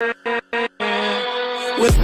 With